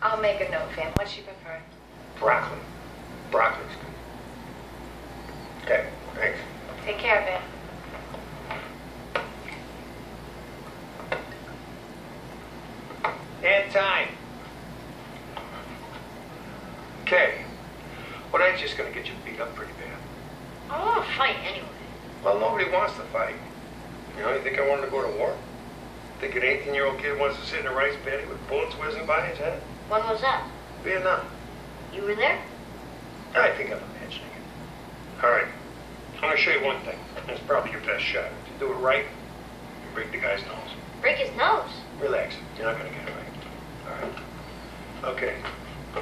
I'll make a note, Van. What's she prefer? Broccoli. Broccoli's good. Okay, thanks. Take care, Van. And time. Okay. Well, that's just gonna get you beat up pretty bad. I want to fight anyway. Well, nobody wants to fight. You know, you think I wanted to go to war? Think an 18-year-old kid wants to sit in a rice paddy with bullets whizzing by his head? When was that? Vietnam. You were there? I think I'm imagining it. All right. I'm gonna show you one thing. It's probably your best shot. If you do it right, you break the guy's nose. Break his nose. Relax. You're not gonna get it right. All right. Okay.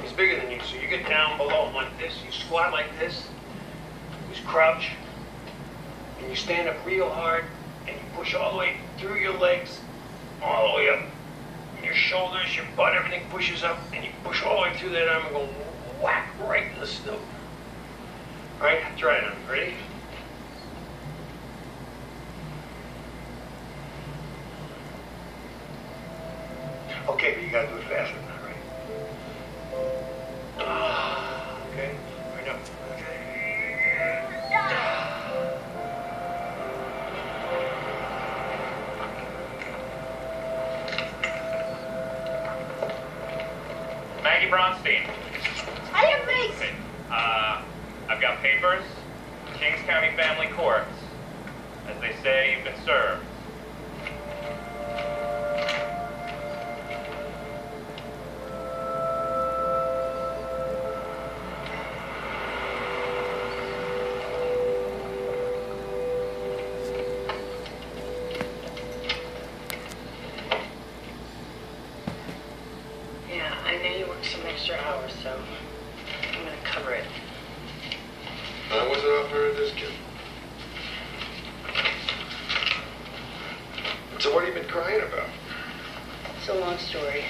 He's bigger than you, so you get down below him like this. You squat like this. You just crouch. And you stand up real hard, and you push all the way through your legs, all the way up. And your shoulders, your butt, everything pushes up, and you push all the way through that arm and go whack right in the snoot. All right, try it on. Ready? Bronstein. Hiya, Mace. Uh, I've got papers. Kings County Family Courts. As they say, you've been served. So I'm gonna cover it. I wasn't offered this kid. So what have you been crying about? It's a long story.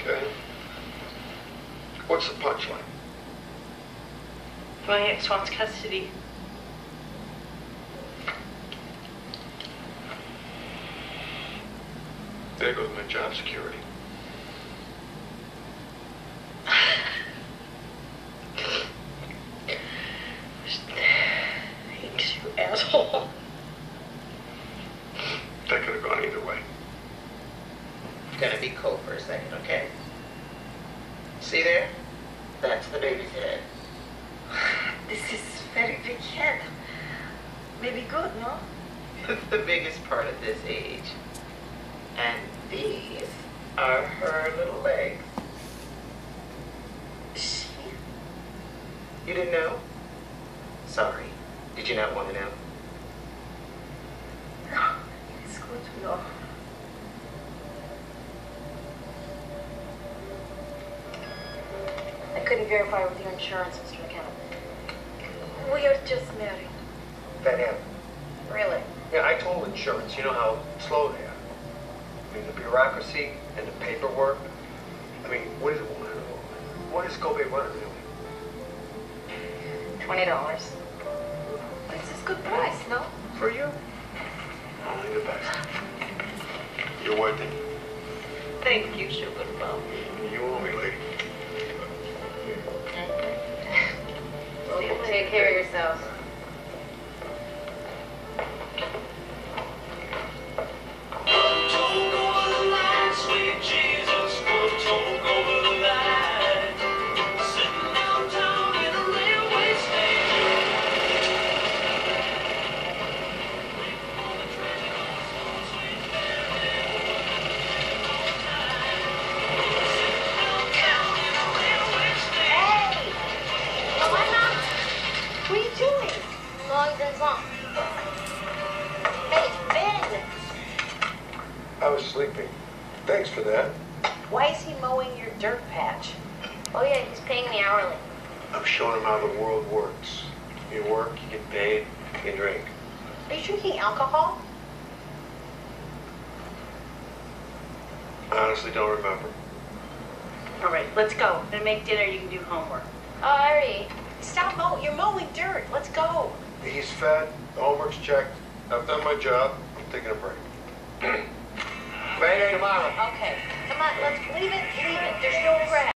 Okay. What's the punchline? My ex wants custody. There goes my job security. Thanks, you asshole. Could have gone either way. Gonna be cool for a second, okay? See there? That's the baby's head. This is very big head. Maybe good, no? It's the biggest part of this age. And these are her little legs. She. You didn't know? Sorry. Did you not want to know? No, it's good to know. I couldn't verify with your insurance, Mr. McKenna. We are just married. That happened. Really? Yeah, I told insurance, you know how slow they are. I mean, the bureaucracy and the paperwork. I mean, what is what is co-pay running really? Twenty dollars. This is good price, no? For you? Only the best. You're worth it. Thank you, sugar bum. You owe me, lady. Sleeping. Thanks for that. Why is he mowing your dirt patch? Oh yeah, he's paying me hourly. I'm showing him how the world works. You work, you get paid, you drink. Are you drinking alcohol? I honestly don't remember. All right, let's go. Then make dinner. You can do homework. Oh, I already. Stop mowing. You're mowing dirt. Let's go. He's fed, the homework's checked. I've done my job. I'm taking a break. Tomorrow. Okay. Come on, let's leave it, leave it. There's no rest.